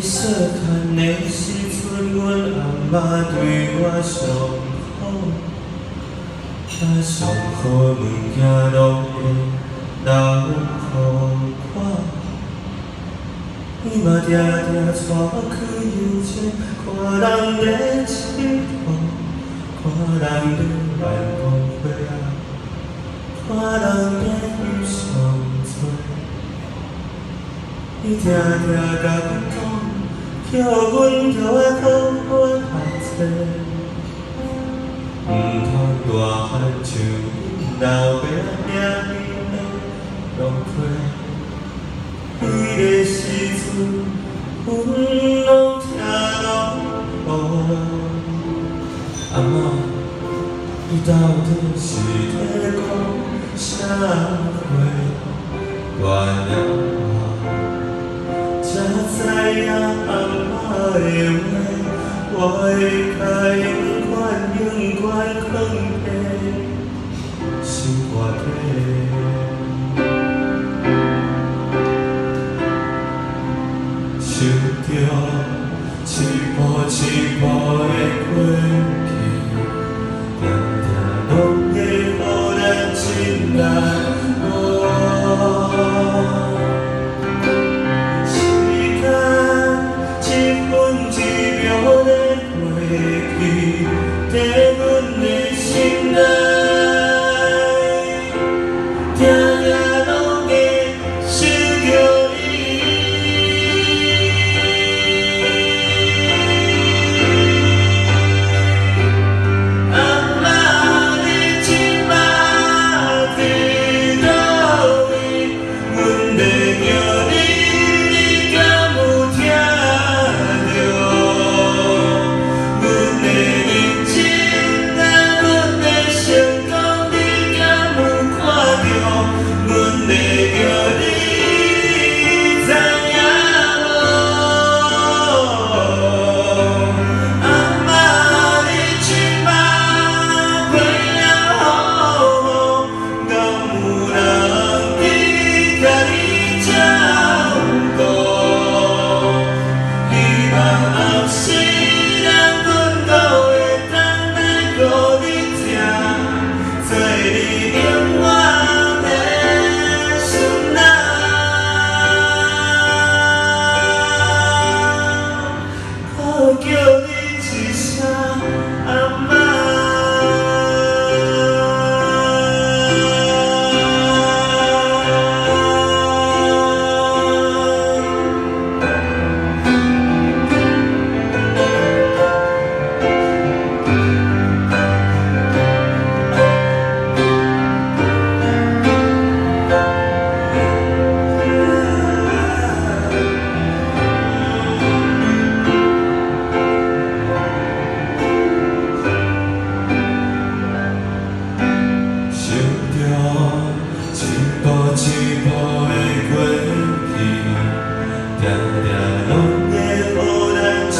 细汉的时阵，阮阿嬷对我上好，把上好物件拢会留予我。伊嘛定定带我去游街，看人咧佚佗，看人咧办公会啊，看人咧遇上做。伊定定甲阮讲。叫阮跳个课本读册，毋通大汉像老爸命命的浪费。迄个时阵，阮拢听拢无。阿嬷，你到底是在讲啥话？我了我知影。的话，我会甲永远永远藏在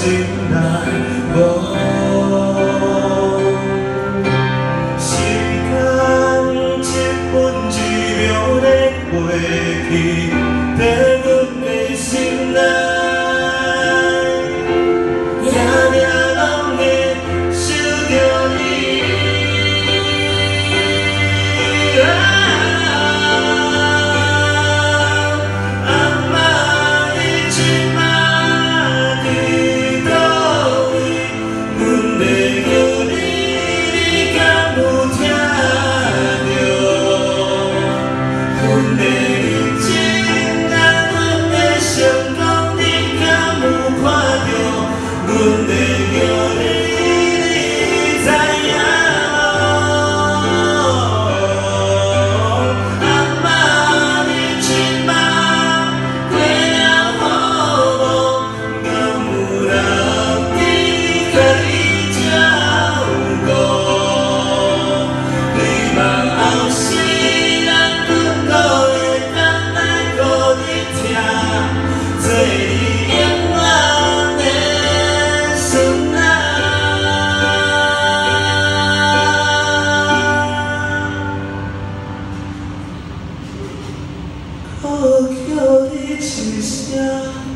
我叫你一声。